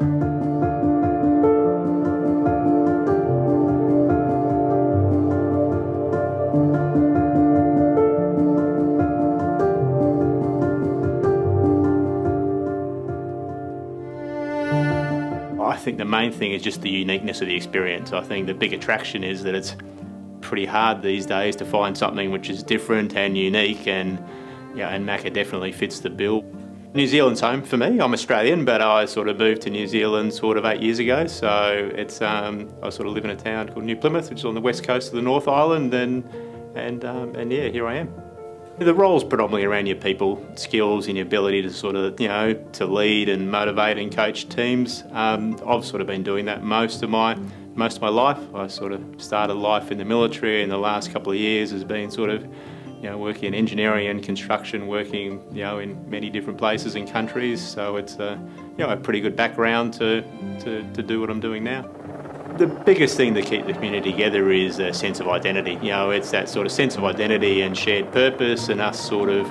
I think the main thing is just the uniqueness of the experience. I think the big attraction is that it's pretty hard these days to find something which is different and unique and yeah, and Macca definitely fits the bill. New Zealand's home for me. I'm Australian, but I sort of moved to New Zealand sort of eight years ago. So it's um, I sort of live in a town called New Plymouth, which is on the west coast of the North Island, and and um, and yeah, here I am. The role's predominantly around your people skills and your ability to sort of, you know, to lead and motivate and coach teams. Um, I've sort of been doing that most of my most of my life. I sort of started life in the military and the last couple of years has been sort of, you know, working in engineering and construction, working, you know, in many different places and countries. So it's a, you know, a pretty good background to, to, to do what I'm doing now. The biggest thing to keep the community together is a sense of identity. You know, it's that sort of sense of identity and shared purpose and us sort of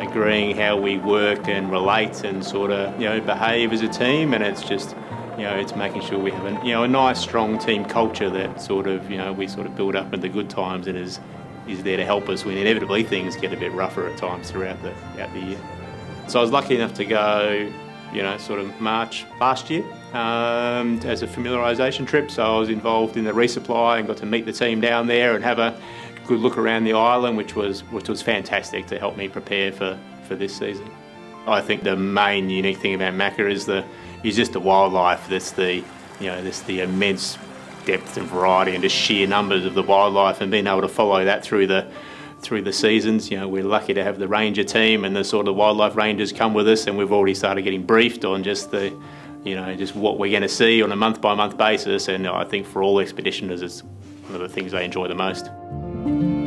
agreeing how we work and relate and sort of, you know, behave as a team and it's just, you know, it's making sure we have a, you know, a nice strong team culture that sort of, you know, we sort of build up in the good times and is, is there to help us when inevitably things get a bit rougher at times throughout the, throughout the year. So I was lucky enough to go you know, sort of March last year um, as a familiarisation trip. So I was involved in the resupply and got to meet the team down there and have a good look around the island, which was which was fantastic to help me prepare for, for this season. I think the main unique thing about Macca is the is just the wildlife. That's the you know, this the immense depth and variety and just sheer numbers of the wildlife and being able to follow that through the through the seasons. You know, we're lucky to have the ranger team and the sort of wildlife rangers come with us, and we've already started getting briefed on just the, you know, just what we're going to see on a month by month basis. And I think for all expeditioners, it's one of the things they enjoy the most.